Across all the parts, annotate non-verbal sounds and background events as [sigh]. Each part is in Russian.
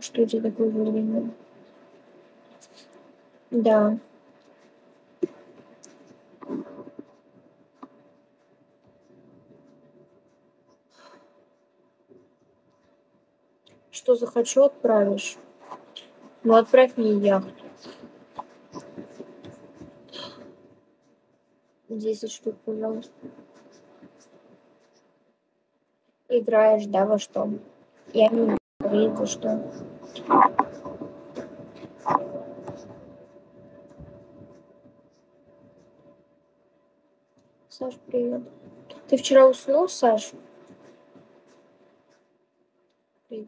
Что это такое за время? Да. Что захочу, отправишь. Ну, отправь мне яхту. 10 штук, пожалуйста. Играешь, да, во что? Я не за что. Саш, привет. Ты вчера уснул, Саш? Ой,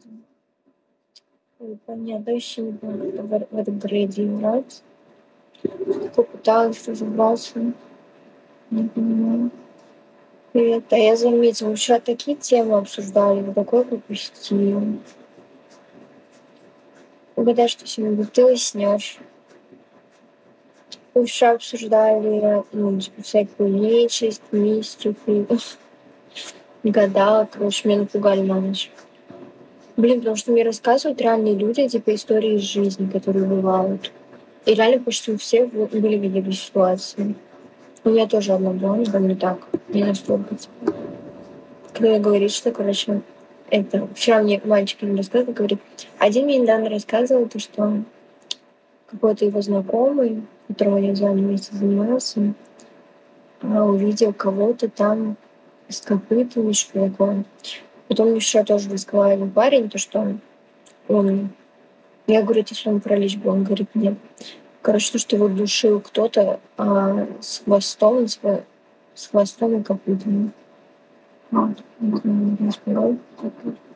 понятно, вообще не понял, как в, этом грейде играть. Попыталась разобраться. Не понимаю. Привет. А я заметила, вчера такие темы обсуждали, вы такое пропустил. Угадай, что сегодня ты уснешь. Вчера обсуждали ну, типа, всякую нечисть, мистику, [laughs] гадал, короче, меня напугали на. Блин, потому что мне рассказывают реальные люди, типа, истории из жизни, которые бывают. И реально почти у всех были какие-то ситуации. У меня тоже одна была, но не так. Не настолько. Типа. Когда говорит, что, короче, это... Вчера мне мальчик не рассказывал, говорит, один мне недавно рассказывал, то, что какой-то его знакомый, которого я за вместе занимался, а, увидел кого-то там с копытами, что такое. Потом мне вчера тоже один парень, то, что он... Я говорю, если он про личбу, он говорит, нет. Короче, то, что его душил кто-то а, с хвостом, с, с хвостом и копытами. Вот. Не знаю, не